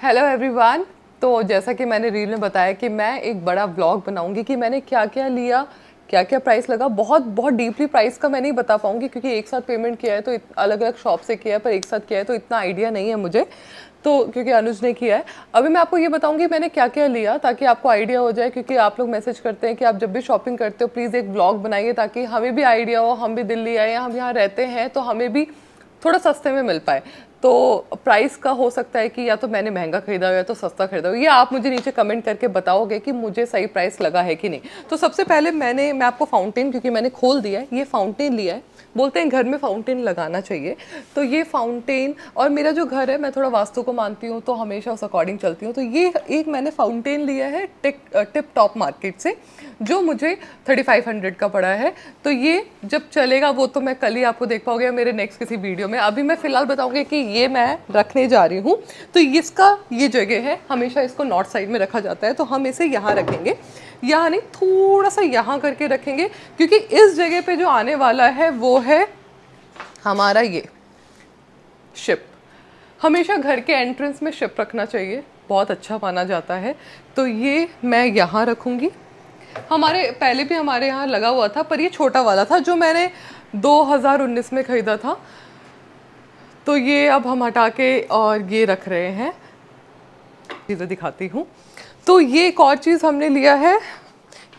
Hello everyone तो जैसा कि मैंने रील में बताया कि मैं एक बड़ा व्लॉग बनाऊँगी कि मैंने क्या क्या लिया क्या क्या प्राइस लगा। बहुत बहुत डीपली प्राइस का मैं नहीं बता पाऊँगी क्योंकि एक साथ पेमेंट किया है तो अलग अलग शॉप से किया है, पर एक साथ किया है तो इतना आइडिया नहीं है मुझे। तो क्योंकि अनुज ने किया है। अभी मैं आपको ये बताऊँगी मैंने क्या क्या लिया ताकि आपको आइडिया हो जाए क्योंकि आप लोग मैसेज करते हैं कि आप जब भी शॉपिंग करते हो प्लीज़ एक ब्लॉग बनाइए ताकि हमें भी आइडिया हो, हम भी दिल्ली आए, हम यहाँ रहते हैं तो हमें भी थोड़ा सस्ते में मिल पाए। तो प्राइस का हो सकता है कि या तो मैंने महँगा खरीदा हो या तो सस्ता खरीदा हो, ये आप मुझे नीचे कमेंट करके बताओगे कि मुझे सही प्राइस लगा है कि नहीं। तो सबसे पहले मैंने, मैं आपको फाउंटेन क्योंकि मैंने खोल दिया है, ये फाउंटेन लिया है। बोलते हैं घर में फाउंटेन लगाना चाहिए। तो ये फाउंटेन और मेरा जो घर है, मैं थोड़ा वास्तु को मानती हूँ तो हमेशा उस अकॉर्डिंग चलती हूँ। तो ये एक मैंने फाउंटेन लिया है टिक टिप टॉप मार्केट से, जो मुझे थर्टी फाइव हंड्रेड का पड़ा है। तो ये जब चलेगा, वो तो मैं कल ही आपको देख पाओगे मेरे नेक्स्ट किसी वीडियो में। अभी मैं फ़िलहाल बताऊँगी कि ये मैं रखने जा रही हूँ। तो इसका ये जगह है, हमेशा इसको नॉर्थ साइड में रखा जाता है तो हम इसे यहाँ रखेंगे। यहाँ नहीं थोड़ा सा यहाँ करके रखेंगे, क्योंकि इस जगह पे जो आने वाला है, वो है हमारा ये शिप हमेशा घर के एंट्रेंस में शिप रखना चाहिए, बहुत अच्छा माना जाता है। तो ये मैं यहाँ रखूँगी। हमारे, पहले भी हमारे यहाँ लगा हुआ था, पर ये छोटा वाला था, जो मैंने 2019 में ख़रीदा था। तो ये अब हम हटा के और ये रख रहे हैं। चीज़ें दिखाती हूँ। तो ये एक और चीज़ हमने लिया है।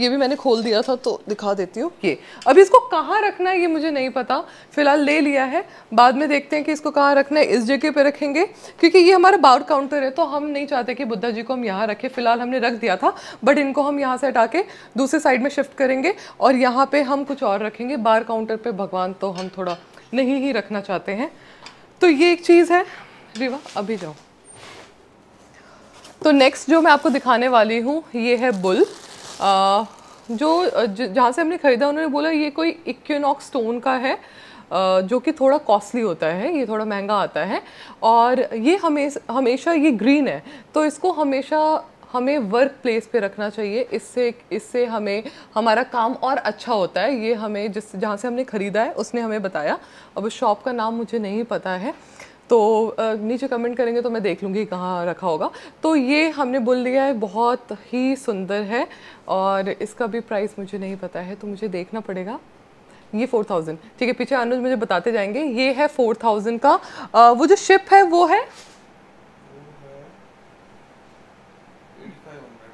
ये भी मैंने खोल दिया था तो दिखा देती हूँ। ये, अभी इसको कहाँ रखना है ये मुझे नहीं पता। फ़िलहाल ले लिया है। बाद में देखते हैं कि इसको कहाँ रखना है। इस जगह पे रखेंगे। क्योंकि ये हमारा बाउट काउंटर है तो हम नहीं चाहते कि बुद्धा जी को हम यहाँ रखें। फ़िलहाल हमने रख दिया था, बट इनको हम यहाँ से हटा के दूसरे साइड में शिफ्ट करेंगे और यहाँ पर हम कुछ और रखेंगे। बार काउंटर पर भगवान तो हम थोड़ा नहीं ही रखना चाहते हैं। तो ये एक चीज़ है। रिवा अभी जाओ। तो नेक्स्ट जो मैं आपको दिखाने वाली हूँ ये है बुल। आ, जो जहाँ से हमने ख़रीदा उन्होंने बोला ये कोई इक्विनॉक्स स्टोन का है जो कि थोड़ा कॉस्टली होता है ये थोड़ा महँगा आता है और ये हमेशा हमेशा ये ग्रीन है। तो इसको हमेशा हमें वर्क प्लेस पे रखना चाहिए। इससे इससे हमें हमारा काम और अच्छा होता है। ये हमें जिस जहाँ से हमने ख़रीदा है उसने हमें बताया। अब उस शॉप का नाम मुझे नहीं पता है। तो नीचे कमेंट करेंगे तो मैं देख लूँगी कहाँ रखा होगा। तो ये हमने बोल दिया है बहुत ही सुंदर है और इसका भी प्राइस मुझे नहीं पता है तो मुझे देखना पड़ेगा। ये फोर थाउज़ेंड ठीक है पीछे अनुज मुझे बताते जाएँगे। ये है फोर थाउज़ेंड का आ, वो जो शिप है वो है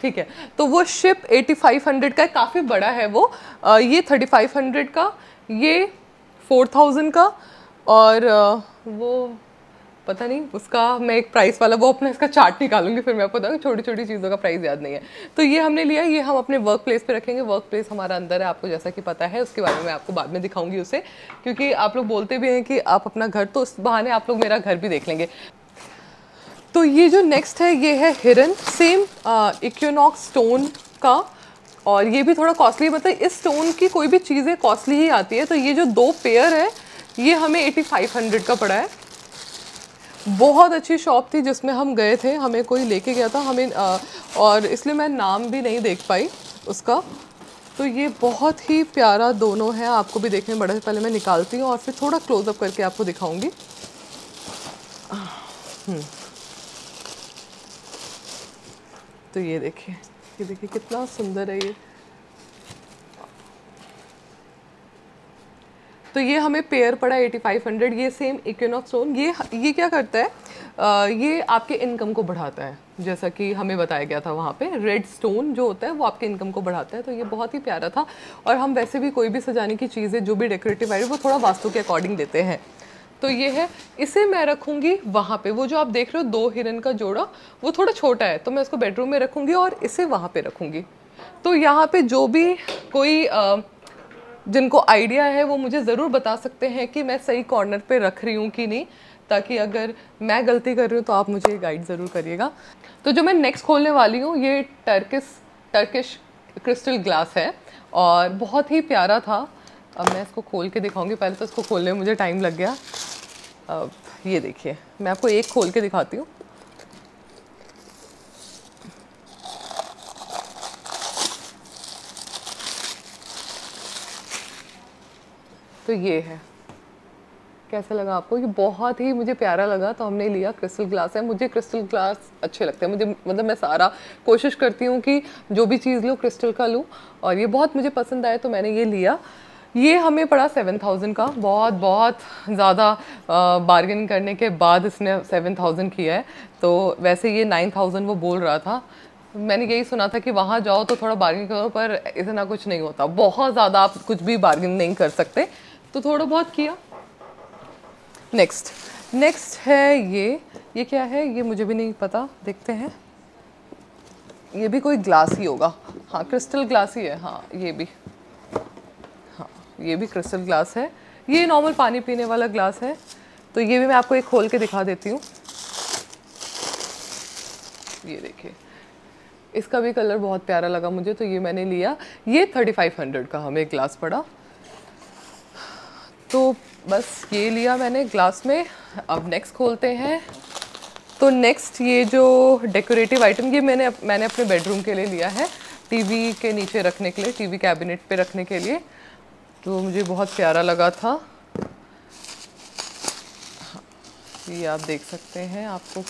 ठीक है? तो वो शिप 8500 का काफ़ी बड़ा है वो। आ, ये 3500 का ये 4000 का और आ, वो पता नहीं उसका मैं एक प्राइस वाला वो अपना इसका चार्ट निकालूँगी फिर मैं आपको बताऊँगी। छोटी छोटी चीज़ों का प्राइस याद नहीं है। तो ये हमने लिया ये हम अपने वर्क प्लेस पर रखेंगे। वर्क प्लेस हमारा अंदर है आपको जैसा कि पता है उसके बारे में आपको बाद में दिखाऊँगी उसे। क्योंकि आप लोग बोलते भी हैं कि आप अपना घर तो उस बहाने आप लोग मेरा घर भी देख लेंगे। तो ये जो नेक्स्ट है ये है हिरन सेम इक्योनॉक्स स्टोन का। और ये भी थोड़ा कॉस्टली मतलब इस स्टोन की कोई भी चीज़ें कॉस्टली ही आती है। तो ये जो दो पेयर है ये हमें एटी फाइव हंड्रेड का पड़ा है। बहुत अच्छी शॉप थी जिसमें हम गए थे हमें कोई लेके गया था हमें आ, और इसलिए मैं नाम भी नहीं देख पाई उसका। तो ये बहुत ही प्यारा दोनों है आपको भी देखने बड़े पहले मैं निकालती हूँ और फिर थोड़ा क्लोजअप करके आपको दिखाऊँगी। तो ये देखिए ये देखिए कितना सुंदर है ये। तो ये हमें पेयर पड़ा एटी फाइव हंड्रेड ये सेम इक्विनॉक्स स्टोन ये ये क्या करता है? आ, ये आपके इनकम को बढ़ाता है। जैसा कि हमें बताया गया था वहाँ पे रेड स्टोन जो होता है वो आपके इनकम को बढ़ाता है। तो ये बहुत ही प्यारा था। और हम वैसे भी कोई भी सजाने की चीज़ें जो भी डेकोरेटिव आइटम वो थोड़ा वास्तु के अकॉर्डिंग देते हैं। तो ये है इसे मैं रखूँगी वहाँ पे। वो जो आप देख रहे हो दो हिरन का जोड़ा वो थोड़ा छोटा है तो मैं उसको बेडरूम में रखूँगी और इसे वहाँ पे रखूँगी। तो यहाँ पे जो भी कोई आ, जिनको आइडिया है वो मुझे ज़रूर बता सकते हैं कि मैं सही कॉर्नर पे रख रही हूँ कि नहीं ताकि अगर मैं गलती कर रही हूँ तो आप मुझे गाइड ज़रूर करिएगा। तो जो मैं नेक्स्ट खोलने वाली हूँ ये टर्किस टर्किश क्रिस्टल ग्लास है और बहुत ही प्यारा था। अब मैं इसको खोल के दिखाऊँगी। पहले तो इसको खोलने में मुझे टाइम लग गया। अब ये देखिए, मैं आपको एक खोल के दिखाती हूँ। तो ये है। कैसा लगा आपको? ये बहुत ही मुझे प्यारा लगा तो हमने लिया क्रिस्टल ग्लास है। मुझे क्रिस्टल ग्लास अच्छे लगते हैं। मुझे मतलब मैं सारा कोशिश करती हूँ कि जो भी चीज़ लूँ क्रिस्टल का लूँ। और ये बहुत मुझे पसंद आया तो मैंने ये लिया। ये हमें पड़ा सेवन थाउज़ेंड का। बहुत बहुत ज़्यादा बार्गेन करने के बाद इसने सेवन थाउज़ेंड किया है। तो वैसे ये नाइन थाउज़ेंड वो बोल रहा था। मैंने यही सुना था कि वहाँ जाओ तो थोड़ा बार्गेन करो, पर इतना कुछ नहीं होता। बहुत ज़्यादा आप कुछ भी बार्गेन नहीं कर सकते। तो थोड़ा बहुत किया। नेक्स्ट नेक्स्ट है ये। ये क्या है? ये मुझे भी नहीं पता। देखते हैं। ये भी कोई ग्लास ही होगा। हाँ क्रिस्टल ग्लास ही है। हाँ ये भी। ये भी क्रिस्टल ग्लास है। ये नॉर्मल पानी पीने वाला ग्लास है। तो ये भी मैं आपको एक खोल के दिखा देती हूँ। ये देखिए। इसका भी कलर बहुत प्यारा लगा मुझे तो ये मैंने लिया। ये थर्टी फाइव हंड्रेड का हमें ग्लास पड़ा। तो बस ये लिया मैंने ग्लास में। अब नेक्स्ट खोलते हैं। तो नेक्स्ट ये जो डेकोरेटिव आइटम ये मैंने मैंने अपने बेडरूम के लिए लिया है। टीवी के नीचे रखने के लिए टीवी कैबिनेट पे रखने के लिए। तो मुझे बहुत प्यारा लगा था। ये आप देख सकते हैं आपको।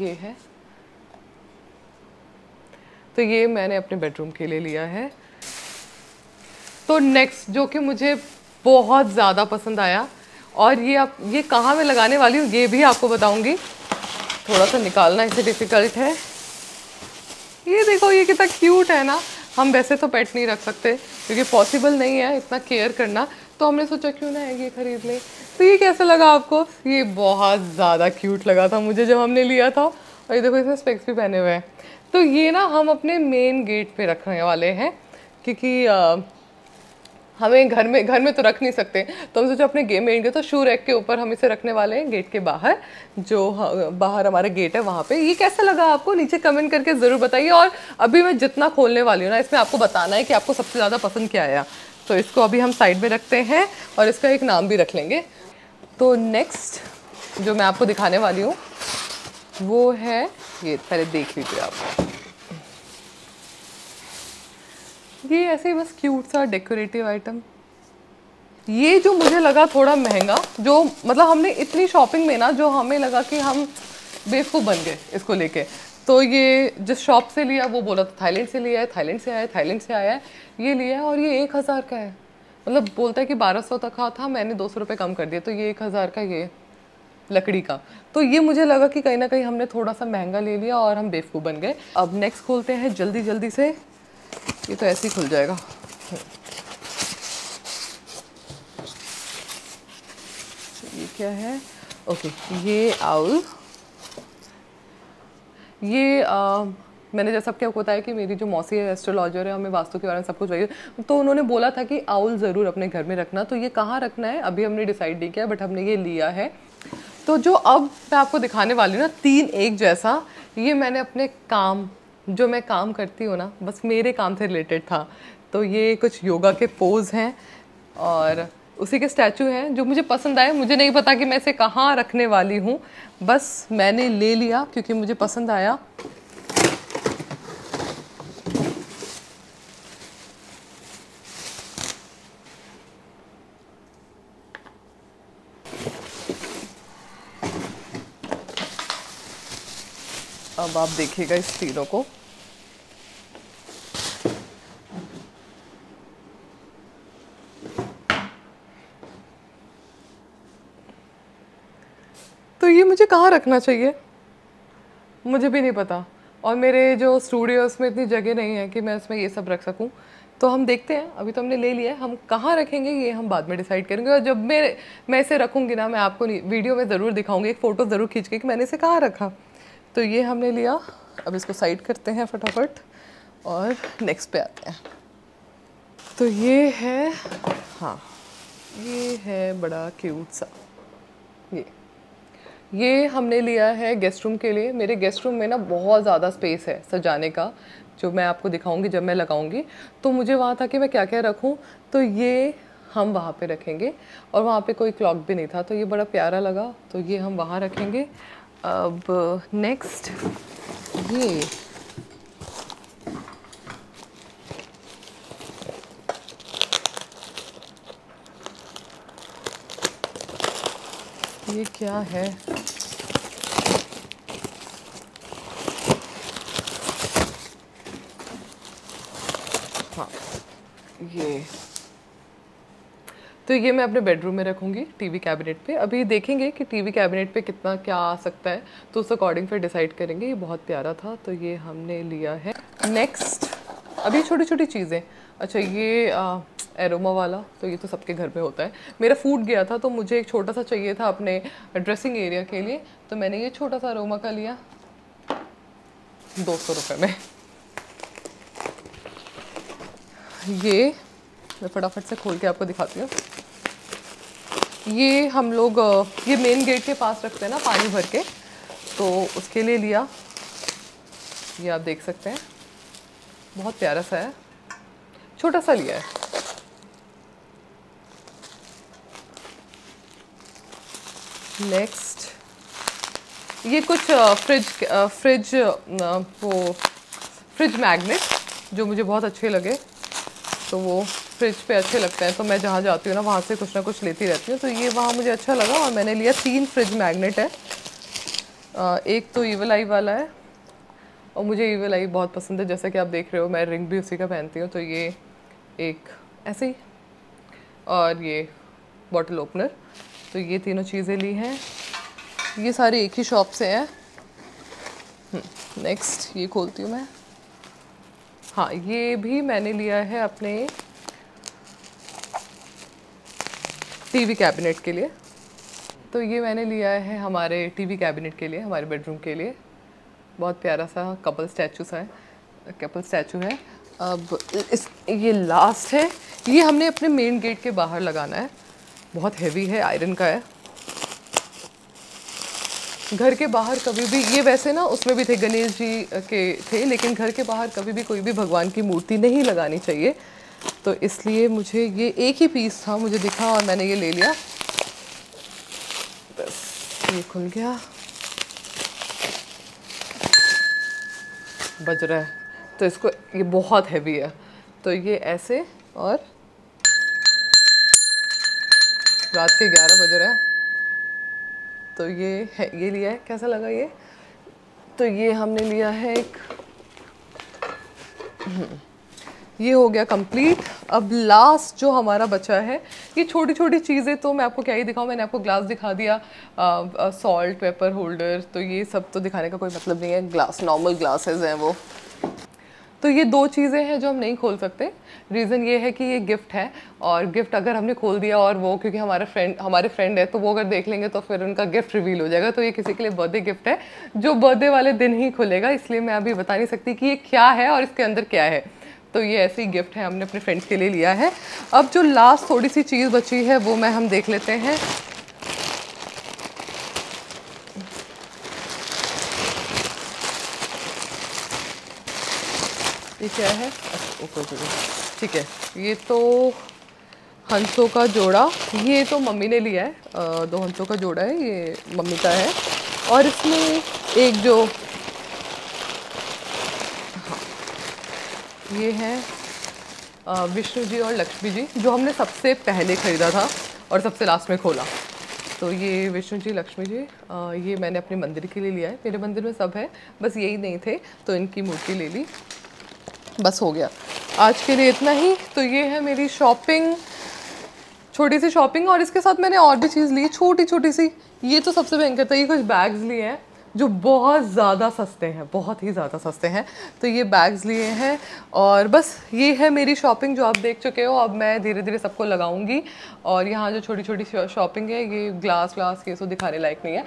ये है। तो ये मैंने अपने बेडरूम के लिए लिया है। तो नेक्स्ट जो कि मुझे बहुत ज़्यादा पसंद आया, और ये आप, ये कहाँ मैं लगाने वाली हूँ, ये भी आपको बताऊँगी। थोड़ा सा निकालना इसे डिफ़िकल्ट है। ये देखो, ये कितना क्यूट है ना। हम वैसे तो पेट नहीं रख सकते, क्योंकि पॉसिबल नहीं है इतना केयर करना। तो हमने सोचा, क्यों ना ये खरीद लें? तो ये कैसा लगा आपको? ये बहुत ज़्यादा क्यूट लगा था मुझे जब हमने लिया था। और ये देखो, इसमें स्पेक्स भी पहने हुए हैं। तो ये ना हम अपने मेन गेट पे रखने वाले हैं, क्योंकि हमें घर में घर में तो रख नहीं सकते। तो हम सोचे अपने गेम में तो शू रैक के ऊपर हम इसे रखने वाले हैं गेट के बाहर, जो बाहर हमारा गेट है, वहाँ पे। ये कैसा लगा आपको? नीचे कमेंट करके ज़रूर बताइए। और अभी मैं जितना खोलने वाली हूँ ना, इसमें आपको बताना है कि आपको सबसे ज़्यादा पसंद क्या आया। तो इसको अभी हम साइड में रखते हैं और इसका एक नाम भी रख लेंगे। तो नेक्स्ट जो मैं आपको दिखाने वाली हूँ, वो है, ये पहले देख लीजिए आप। ये ऐसे ही बस क्यूट सा डेकोरेटिव आइटम ये जो मुझे लगा थोड़ा महँगा, जो मतलब हमने इतनी शॉपिंग में ना, जो हमें लगा कि हम बेवकूफ़ बन गए इसको लेके। तो ये जिस शॉप से लिया, वो बोला था थाईलैंड से लिया है थाईलैंड से आया थाईलैंड से आया है, ये लिया है और ये एक हज़ार का है। मतलब बोलता है कि बारह सौ तक का था, मैंने दो सौ रुपये कम कर दिया तो ये एक हज़ार का ये लकड़ी का। तो ये मुझे लगा कि कहीं ना कहीं हमने थोड़ा सा महँगा ले लिया और हम बेवकूफ़ बन गए। अब नेक्स्ट खोलते हैं जल्दी जल्दी से। ये तो ऐसे ही खुल जाएगा। ये क्या है? ओके ये आउल। ये आ, मैंने जैसा आपको बताया कि मेरी जो मौसी है एस्ट्रोलॉजर है हमें वास्तु के बारे में सब कुछ वही तो उन्होंने बोला था कि आउल ज़रूर अपने घर में रखना। तो ये कहाँ रखना है? अभी हमने डिसाइड नहीं किया बट हमने ये लिया है। तो जो अब मैं आपको दिखाने वाली हूँ ना तीन एक जैसा ये मैंने अपने काम जो मैं काम करती हूँ ना, बस मेरे काम से रिलेटेड था। तो ये कुछ योगा के पोज हैं और उसी के स्टैचू हैं, जो मुझे पसंद आए। मुझे नहीं पता कि मैं इसे कहाँ रखने वाली हूँ। बस मैंने ले लिया क्योंकि मुझे पसंद आया। अब आप देखिएगा इस तीनों को। तो ये मुझे कहाँ रखना चाहिए? मुझे भी नहीं पता। और मेरे जो स्टूडियोस में इतनी जगह नहीं है कि मैं इसमें ये सब रख सकूँ। तो हम देखते हैं। अभी तो हमने ले लिया है। हम कहाँ रखेंगे, ये हम बाद में डिसाइड करेंगे। और जब मैं मैं इसे रखूँगी ना, मैं आपको वीडियो में ज़रूर दिखाऊँगी। एक फ़ोटो ज़रूर खींच के कि मैंने इसे कहाँ रखा। तो ये हमने लिया। अब इसको साइड करते हैं फटाफट और नेक्स्ट पे आते हैं। तो ये है हाँ ये है बड़ा क्यूट सा। ये ये हमने लिया है गेस्ट रूम के लिए। मेरे गेस्ट रूम में ना बहुत ज़्यादा स्पेस है सजाने का, जो मैं आपको दिखाऊँगी जब मैं लगाऊँगी। तो मुझे वहाँ था कि मैं क्या क्या रखूँ तो ये हम वहाँ पे रखेंगे। और वहाँ पे कोई क्लॉक भी नहीं था तो ये बड़ा प्यारा लगा। तो ये हम वहाँ रखेंगे। अब नेक्स्ट ये। ये क्या है? हाँ ये। तो ये मैं अपने बेडरूम में रखूँगी टीवी कैबिनेट पे। अभी देखेंगे कि टीवी कैबिनेट पे कितना क्या आ सकता है तो उस अकॉर्डिंग फिर डिसाइड करेंगे। ये बहुत प्यारा था तो ये हमने लिया है। नेक्स्ट अभी छोटी छोटी चीज़ें। अच्छा ये आ, एरोमा वाला तो ये तो सबके घर में होता है। मेरा फ़ूड गया था तो मुझे एक छोटा सा चाहिए था अपने ड्रेसिंग एरिया के लिए। तो मैंने ये छोटा सा अरोमा का लिया। दो सौ रुपये में। ये मैं फटाफट से खोल के आपको दिखाती हूँ। ये हम लोग ये मेन गेट के पास रखते हैं ना पानी भर के। तो उसके लिए लिया। ये आप देख सकते हैं। बहुत प्यारा सा है। छोटा सा लिया है। नेक्स्ट ये कुछ फ्रिज फ्रिज वो फ्रिज मैग्नेट जो मुझे बहुत अच्छे लगे तो वो फ्रिज पे अच्छे लगते हैं तो मैं जहाँ जाती हूँ ना वहाँ से कुछ ना कुछ लेती रहती हूँ। तो ये वहाँ मुझे अच्छा लगा और मैंने लिया तीन फ्रिज मैगनेट है। एक तो ईवल आई वाला है और मुझे ईवल आई बहुत पसंद है जैसा कि आप देख रहे हो मैं रिंग भी उसी का पहनती हूँ। तो ये एक ऐसे ही और ये बॉटल ओपनर तो ये तीनों चीज़ें ली हैं। ये सारी एक ही शॉप से हैं। नेक्स्ट हम्म, ये खोलती हूँ मैं। हाँ ये भी मैंने लिया है अपने टीवी कैबिनेट के लिए। तो ये मैंने लिया है हमारे टीवी कैबिनेट के लिए, हमारे बेडरूम के लिए। बहुत प्यारा सा कपल स्टैचू सा है कपल स्टैचू है। अब इस, ये लास्ट है। ये हमने अपने मेन गेट के बाहर लगाना है। बहुत हैवी है आयरन का है। घर के बाहर कभी भी, ये वैसे ना, उसमें भी थे गणेश जी के, थे, लेकिन घर के बाहर कभी भी कोई भी भगवान की मूर्ति नहीं लगानी चाहिए। तो इसलिए मुझे ये एक ही पीस था मुझे दिखा और मैंने ये ले लिया। बस ये खुल गया। बज रहा है। तो इसको ये बहुत हैवी है। तो ये ऐसे और रात के ग्यारह बज रहा है। तो ये है ये लिया है। कैसा लगा ये? तो ये हमने लिया है एक हम्म, ये हो गया कंप्लीट अब लास्ट जो हमारा बचा है, ये छोटी छोटी चीज़ें तो मैं आपको क्या ही दिखाऊँ, मैंने आपको ग्लास दिखा दिया सॉल्ट पेपर होल्डर तो ये सब तो दिखाने का कोई मतलब नहीं है ग्लास नॉर्मल ग्लासेस हैं वो. तो ये दो चीज़ें हैं जो हम नहीं खोल सकते. रीज़न ये है कि ये गिफ्ट है, और गिफ्ट अगर हमने खोल दिया और वो, क्योंकि हमारे फ्रेंड हमारे फ्रेंड है तो वो अगर देख लेंगे तो फिर उनका गिफ्ट रिवील हो जाएगा. तो ये किसी के लिए बर्थडे गिफ्ट है, जो बर्थडे वाले दिन ही खुलेगा, इसलिए मैं अभी बता नहीं सकती कि ये क्या है और इसके अंदर क्या है. तो ये ऐसे ही गिफ्ट है हमने अपने फ्रेंड्स के लिए लिया है। अब जो लास्ट थोड़ी सी चीज़ बची है, वो मैं हम देख लेते हैं। ये क्या है? ठीक है। ये तो हंसों का जोड़ा। ये तो मम्मी ने लिया है। दो हंसों का जोड़ा है। ये मम्मी का है। और इसमें एक जो ये है विष्णु जी और लक्ष्मी जी जो हमने सबसे पहले ख़रीदा था और सबसे लास्ट में खोला। तो ये विष्णु जी लक्ष्मी जी आ, ये मैंने अपने मंदिर के लिए लिया है। मेरे मंदिर में सब है बस यही नहीं थे तो इनकी मूर्ति ले ली। बस हो गया। आज के लिए इतना ही। तो ये है मेरी शॉपिंग छोटी सी शॉपिंग और इसके साथ मैंने और भी चीज़ ली छोटी छोटी सी। ये तो सबसे भयंकर था ये कुछ बैग्स लिए हैं। जो बहुत ज़्यादा सस्ते हैं, बहुत ही ज़्यादा सस्ते हैं। तो ये बैग्स लिए हैं और बस ये है मेरी शॉपिंग जो आप देख चुके हो। अब मैं धीरे धीरे सबको लगाऊँगी और यहाँ जो छोटी छोटी शॉपिंग है, ये ग्लास ग्लास ये सब दिखाने लायक नहीं है।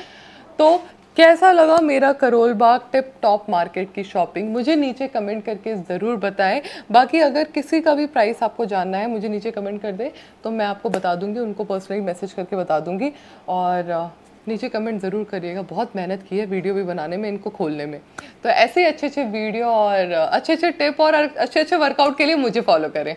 तो कैसा लगा मेरा Karol Bagh tip top market की शॉपिंग मुझे नीचे कमेंट करके ज़रूर बताएँ। बाकी अगर किसी का भी प्राइस आपको जानना है, मुझे नीचे कमेंट कर दे तो मैं आपको बता दूँगी, उनको पर्सनली मैसेज करके बता दूँगी। और नीचे कमेंट ज़रूर करिएगा। बहुत मेहनत की है वीडियो भी बनाने में, इनको खोलने में। तो ऐसे ही अच्छे अच्छे वीडियो और अच्छे अच्छे टिप और अच्छे अच्छे वर्कआउट के लिए मुझे फॉलो करें।